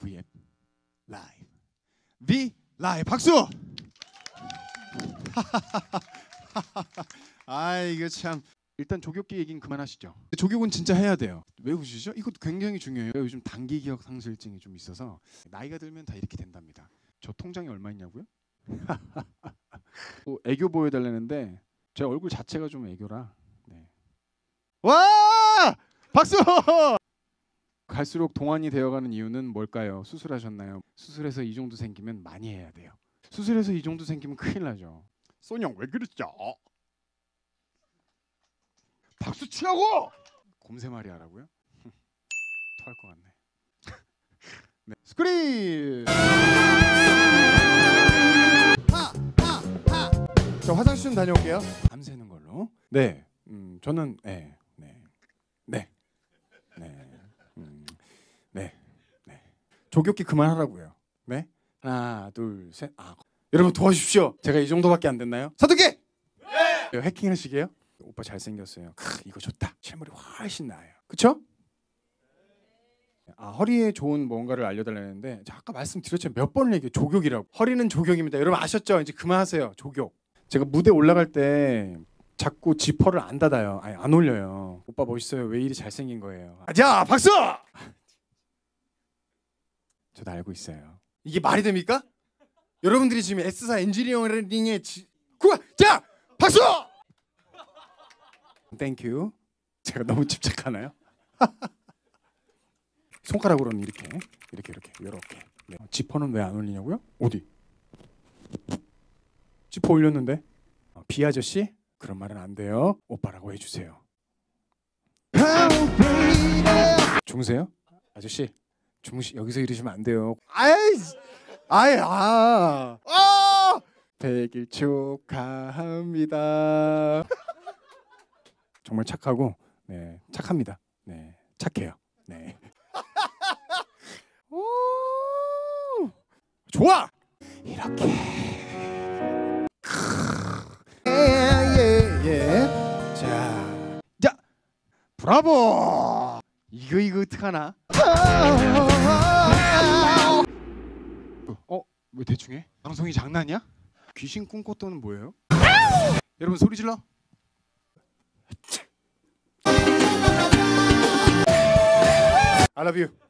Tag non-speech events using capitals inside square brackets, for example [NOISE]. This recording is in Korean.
VM 라이브 V 라이브 박수. [LAUGHS] 아 이거 참 일단 조격기 얘기는 그만하시죠. 조격은 진짜 해야 돼요. 왜 우시죠? 이것도 굉장히 중요해요. 요즘 단기 기억 상실증이 좀 있어서 나이가 들면 다 이렇게 된답니다. 저 통장에 얼마 있냐고요? 또 [LAUGHS] 애교 보여달라는데 제 얼굴 자체가 좀 애교라. 네. 와 박수! 갈수록 동안이 되어가는 이유는 뭘까요? 수술하셨나요? 수술해서 이 정도 생기면 많이 해야 돼요. 수술해서 이 정도 생기면 큰일 나죠. 소냥 왜 그랬죠? 박수 치라고! 곰새 말이 하라고요? [LAUGHS] 토할 것 같네. [LAUGHS] 네. 스크린! 저 화장실 좀 다녀올게요. 밤새는 걸로. 네. 음, 저는. 네. 네. 음, 네. 네. 조교기 그만하라고요. 네. 하나, 둘, 셋. 아. 여러분 도와주십시오. 제가 이 정도밖에 안 됐나요? 서두기. 네. 해킹하시게요? 오빠 잘생겼어요. 크, 이거 좋다. 실물이 훨씬 나아요. 그쵸? 아, 허리에 좋은 뭔가를 알려달라는데 자, 아까 말씀드렸죠 몇 번을 얘기해 조격이라고 허리는 조격입니다 여러분 아셨죠 이제 그만하세요 조격 제가 무대 올라갈 때 자꾸 지퍼를 안 닫아요 아니 안 올려요 오빠 멋있어요 왜 이리 잘생긴 거예요 아, 자 박수. 저도 알고 있어요 이게 말이 됩니까? 여러분들이 지금 S사 엔지니어링에 지... 구자 박수. Thank you 제가 너무 집착하나요? [LAUGHS] 손가락으로는 이렇게 이렇게 이렇게 이렇게 네. 지퍼는 왜 안 올리냐고요? 어디? 지퍼 올렸는데 어, 비 아저씨 그런 말은 안 돼요 오빠라고 해주세요 중세요? 아저씨 주무시 여기서 이러시면 안 돼요 아이 아이 아. 아. 백일 축하합니다 정말 착하고 네 착합니다 네 착해요 네 [LAUGHS] 오. 좋아. 이렇게 예. 자, 자, 브라보. 이거 이거 어떡하나? 어, 왜 대충 해? 방송이 장난이야? 귀신 꿈꿨더는 뭐예요? 여러분 소리 질러. I love you.